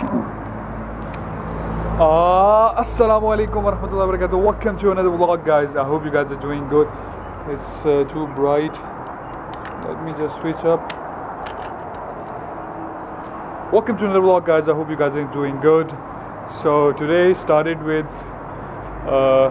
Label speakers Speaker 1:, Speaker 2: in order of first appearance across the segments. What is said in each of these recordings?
Speaker 1: Uh, Assalamu alaikum warahmatullahi wabarakatuh. Welcome to another vlog, guys. I hope you guys are doing good. It's uh, too bright. Let me just switch up. Welcome to another vlog, guys. I hope you guys are doing good. So today started with uh,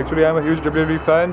Speaker 1: actually I am huge W B fan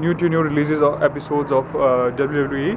Speaker 1: new to new releases episodes of W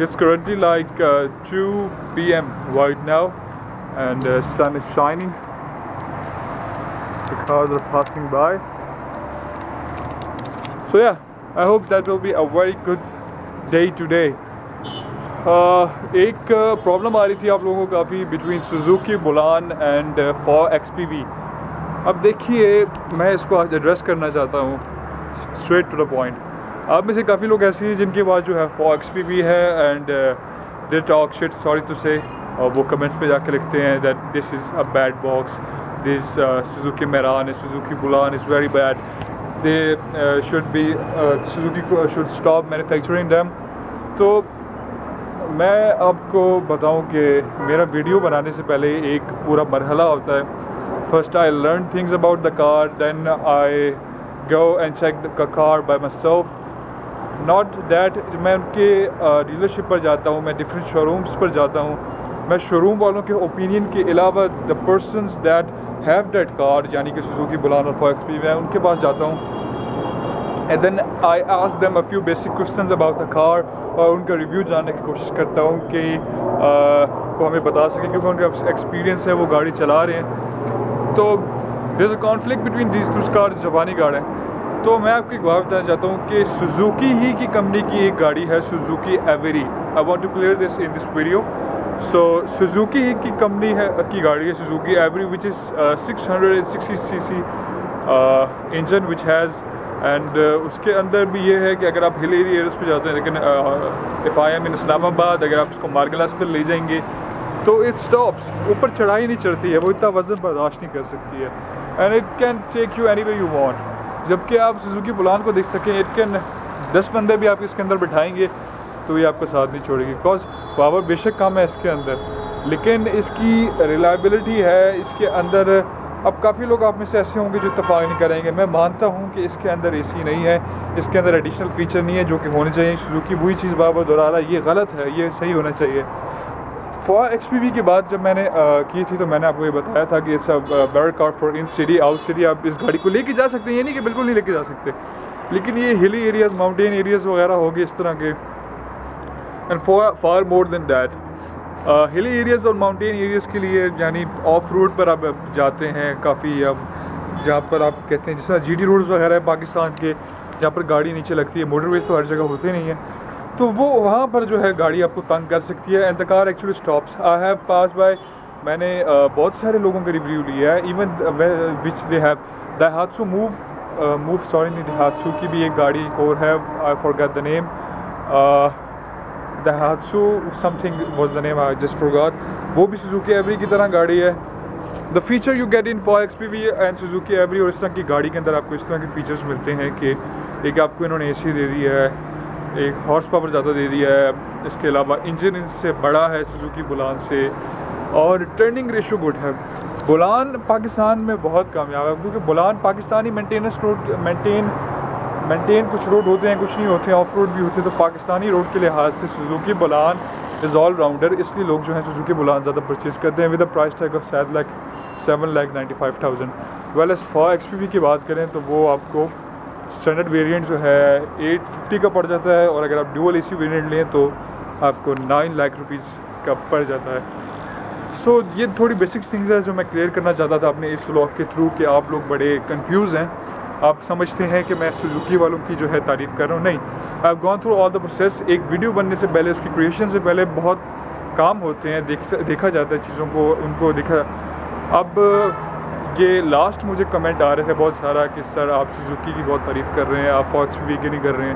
Speaker 1: it's currently like two P M white now and sun is shining The cars are passing by. So, yeah, I hope that will be a very good day today. ایک problem آ رہی تھی آپ لوگوں کو کافی between Suzuki Bolan and four X P V اب دیکھیے، میں اس کو آج ایڈریس کرنا چاہتا ہوں اسٹریٹ ٹو دا پوائنٹ آپ میں سے کافی لوگ ایسے ہیں جن کے پاس جو ہے فور ایکس پی وی ہے and they talk shit sorry to say وہ کمنٹس پہ جا کے لکھتے ہیں that this is a bad box this Suzuki Mehran Suzuki Bolan is very bad they should be Suzuki should stop manufacturing damn تو میں آپ کو بتاؤں کہ میرا ویڈیو بنانے سے پہلے ایک پورا مرحلہ ہوتا ہے۔ First I learn things about the car then I go and check the car by myself not that میں ان کے ڈیلرشپ پر جاتا ہوں، میں ڈفرینٹ شو رومس پر جاتا ہوں۔ میں شو روم والوں کے اوپینین کے علاوہ the persons that have that car یعنی کہ سوزوکی بلان اور فو ایکس پی میں ان کے پاس جاتا ہوں۔ And then I ask them a few basic questions about the car اور ان کا ریویو جاننے کی کوشش کرتا ہوں کہ وہ ہمیں بتا سکیں کیونکہ ان کا ایکسپیرینس ہے وہ گاڑی چلا رہے ہیں تو there is a conflict between these two car جاپانی گاڑیں تو میں آپ کو ایک بات بتانا چاہتا ہوں کہ سوزوکی ہی کی کمپنی کی ایک گاڑی ہے Suzuki every I want to clear this in this video so Suzuki ہی کی کمپنی ہے کی گاڑی ہے Suzuki every which is six hundred and sixty C C engine which has and اس کے اندر بھی یہ ہے کہ اگر آپ ہل ایریز پہ جاتے ہیں لیکن ایف آئی ایم ان اسلام آباد اگر آپ اس کو مارگلاس پہ لے جائیں گے تو اٹ اسٹاپس اوپر چڑھائی نہیں چڑھتی ہے وہ اتنا وزن برداشت نہیں کر سکتی ہے and it can take you any way you want جبکہ آپ سزوکی پلان کو دیکھ سکیں اٹ کین دس بندے بھی آپ اس کے اندر بٹھائیں گے، تو یہ آپ کو ساتھ نہیں چھوڑے گی. بیکاز پاور بے شک کم ہے اس کے اندر. لیکن اس کی ریلائبلٹی ہے، اس کے اندر اب کافی لوگ آپ میں سے ایسے ہوں گے جو اتفاق نہیں کریں گے۔ میں مانتا ہوں کہ اس کے اندر اے سی نہیں ہے، اس کے اندر ایڈیشنل فیچر نہیں ہے جو کہ ہونے چاہیے۔ سوزوکی وہی چیز بار بار دہرا رہا ہے یہ غلط ہے، یہ صحیح ہونا چاہیے۔ فوا ایکس پی وی کی بات جب میں نے کی تھی تو میں نے آپ کو یہ بتایا تھا کہ it's bared car for in city out city آپ اس گاڑی کو لے کے جا سکتے ہیں۔ یہ نہیں کہ بالکل نہیں لے کے جا سکتے، لیکن یہ ہلی ایریاز ماؤنٹین ایریاز وغیرہ ہوگی اس طرح کے۔ And for more than that hilly areas اور ماؤنٹین ایریاز کے لیے یعنی آف روڈ پر آپ جاتے ہیں، کافی اب جہاں پر آپ کہتے ہیں، جس طرح جی ڈی روڈز وغیرہ ہیں پاکستان کے، جہاں پر گاڑی نیچے لگتی ہے موٹر ویز تو ہر جگہ ہوتے نہیں ہیں۔ تو وہ وہاں پر جو ہے گاڑی آپ کو تنگ کر سکتی ہے and the car actually stops I have pass by میں نے بہت سارے لوگوں کا ریویو لیا ہے even which they have Daihatsu move move sorry ہاتھ دیہاتسو کی بھی ایک گاڑی اور ہے I forget the name the something was the name I just forgot وہ بھی سزوکی ایوری کی طرح گاڑی ہے the feature you get in four X P V and Suzuki Every اور اس طرح کی گاڑی کے اندر آپ کو اس طرح کے فیچرس ملتے ہیں کہ ایک آپ کو انہوں نے اے سی دے دی ہے ایک ہارس پاور زیادہ دے دیا ہے اس کے علاوہ انجن ان سے بڑا ہے سزوکی بلان سے اور ٹرننگ ریشو گڈ ہے بلان پاکستان میں بہت کامیاب ہے کیونکہ بلان Pakistani maintenance road maintain maintain کچھ روڈ ہوتے ہیں، کچھ نہیں ہوتے ہیں آف روڈ بھی ہوتے ہیں تو پاکستانی روڈ کے لحاظ سے سوزوکی بلان از آل راؤنڈر اس لیے لوگ جو ہیں سوزوکی بلان زیادہ پرچیز کرتے ہیں۔ With a price tag of seven lakh seven lakh ninety five thousand well as far X P V کی بات کریں تو وہ آپ کو اسٹینڈرڈ ویریئنٹ جو ہے ایٹ ففٹی کا پڑ جاتا ہے اور اگر آپ ڈیول اے سی ویریئنٹ لیں تو آپ کو نائن لاکھ روپیز کا پڑ جاتا ہے۔ سو یہ تھوڑی بیسک تھنگز ہیں جو میں کلیئر کرنا چاہتا تھا اپنے اس ولاگ کے تھرو کہ آپ لوگ بڑے کنفیوز ہیں۔ آپ سمجھتے ہیں کہ میں سوزوکی والوں کی جو ہے تعریف کر رہا ہوں۔ نہیں I gone through all the process ایک ویڈیو بننے سے پہلے، اس کی کریشن سے پہلے بہت کام ہوتے ہیں۔ دیکھ، دیکھا جاتا ہے چیزوں کو، ان کو دیکھا۔ اب یہ لاسٹ مجھے کمنٹ آ رہے تھے بہت سارا کہ سر آپ سوزوکی کی بہت تعریف کر رہے ہیں، آپ فاکس وی کی نہیں کر رہے ہیں۔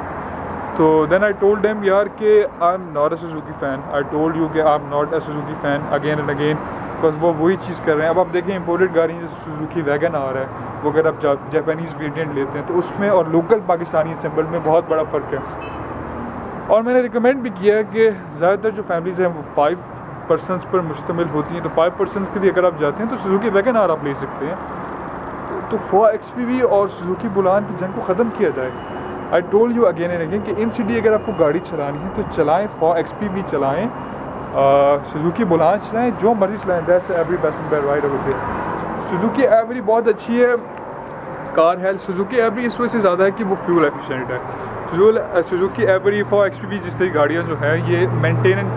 Speaker 1: تو دین آئی ٹولڈ ڈیم یار کہ I am not a Suzuki fan I told you کہ I am not a Suzuki fan again and again because وہ وہی چیز کر رہے ہیں۔ اب آپ دیکھیں امپورٹڈ گاڑی جیسے سوزوکی ویگن آ رہا ہے، وہ اگر آپ جاپانیز ویریئنٹ لیتے ہیں تو اس میں اور لوکل پاکستانی اسمبل میں بہت بڑا فرق ہے۔ اور میں نے ریکمینڈ بھی کیا ہے کہ زیادہ تر جو فیملیز ہیں وہ فائیو پرسنس پر مشتمل ہوتی ہیں۔ تو فائیو پرسنس کے لیے اگر آپ جاتے ہیں تو سوزوکی ویگن آر آپ لے سکتے ہیں۔ تو فور ایکس پی وی اور سوزوکی بلان کی جنگ کو ختم کیا جائے۔ I told you again and again کہ ان سٹی اگر آپ کو گاڑی چلانی ہے تو چلائیں فور ایکس پی وی چلائیں۔ سوزوکی بلان چلائیں، جو مرضی چلائیں that's Every passenger ride over Suzuki Every بہت اچھی ہے۔ کار ہے سوزوکی ایوری اس وجہ سے زیادہ ہے کہ وہ فیول ایفیشینٹ ہے۔ Suzuki Every four X P V جس طرح گاڑیاں جو ہے یہ مینٹین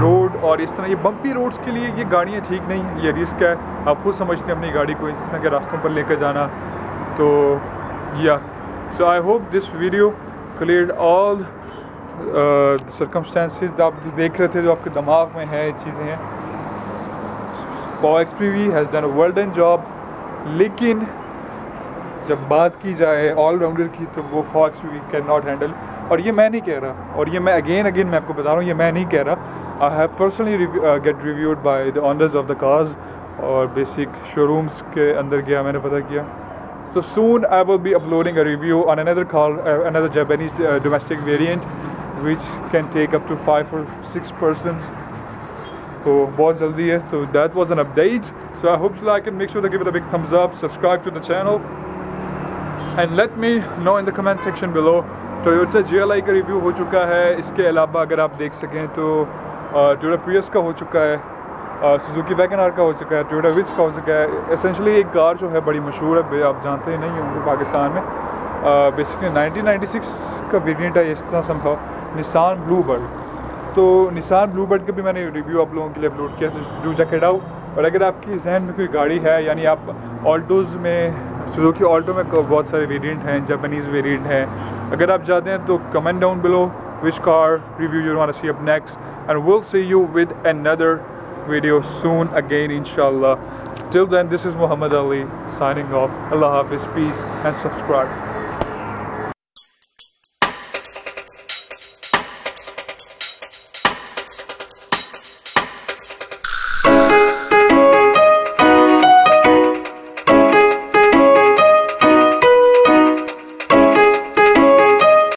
Speaker 1: روڈ اور اس طرح یہ بمپی روڈس کے لیے یہ گاڑیاں ٹھیک نہیں ہیں، یہ رسک ہے۔ آپ خود سمجھتے ہیں اپنی گاڑی کو اس طرح کے راستوں پر لے کر جانا۔ تو یا so I hope this video clear all circumstances آپ دیکھ رہے تھے جو آپ کے دماغ میں ہیں چیزیں ہیں۔ X P V has done a world job لیکن جب بات کی جائے آل راؤنڈر کی تو وہ fox we can not handle اور یہ میں نہیں کہہ رہا، اور یہ میں اگین اگین میں آپ کو بتا رہا ہوں، یہ میں نہیں کہہ رہا۔ I have personally get reviewed by the owners of the cars اور بیسک شو رومس کے اندر گیا، میں نے پتہ کیا۔ تو soon I will be uploading a review on another car another Japanese domestic variant which can take up to five اور سکس پرسنس تو بہت جلدی ہے تو that was an update so I hope like make sure give the big thumbs up subscribe to the channel and let me know in the comment section below Toyota G L I کا review ہو چکا ہے اس کے علاوہ اگر آپ دیکھ سکیں تو ٹویوٹا پریس کا ہو چکا ہے سوزوکی ویگن آر کا ہو چکا ہے ٹویوٹا وچ کا ہو چکا ہے اسینشلی ایک کار جو ہے بڑی مشہور ہے آپ جانتے ہی نہیں ہوں گے پاکستان میں بیسکلی نائنٹین نائنٹی سکس کا ویریئنٹ ہے اس طرح سمجھو نسان بلو برڈ تو نسان بلو برڈ کا بھی میں نے ریویو آپ لوگوں کے لیے اپلوڈ کیا تو ڈو چیک اٹ آؤٹ اور اگر آپ کی ذہن میں کوئی گاڑی ہے یعنی آپ آلٹوز میں سوزوکی آلٹو میں بہت سارے ویریئنٹ ہیں جاپنیز ویریئنٹ ہیں، اگر آپ چاہتے ہیں تو comment down below which car review you want see up next and will see you with another video soon again ان شاء اللہ ٹل دین دس از محمد علی سائننگ آف اللہ حافظ پیس اینڈ سبسکرائب